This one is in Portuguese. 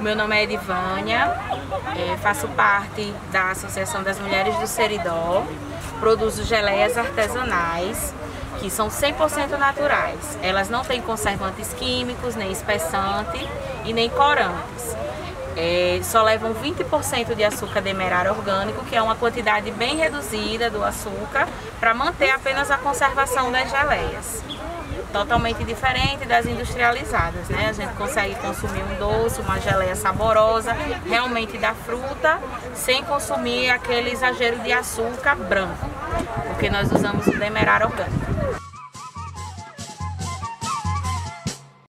Meu nome é Edivânia, é, faço parte da Associação das Mulheres do Seridó, produzo geleias artesanais que são 100% naturais. Elas não têm conservantes químicos, nem espessante e nem corantes. É, só levam 20% de açúcar demerara orgânico, que é uma quantidade bem reduzida do açúcar, para manter apenas a conservação das geleias. Totalmente diferente das industrializadas, né? A gente consegue consumir um doce, uma geleia saborosa, realmente da fruta, sem consumir aquele exagero de açúcar branco, porque nós usamos o demerara orgânico.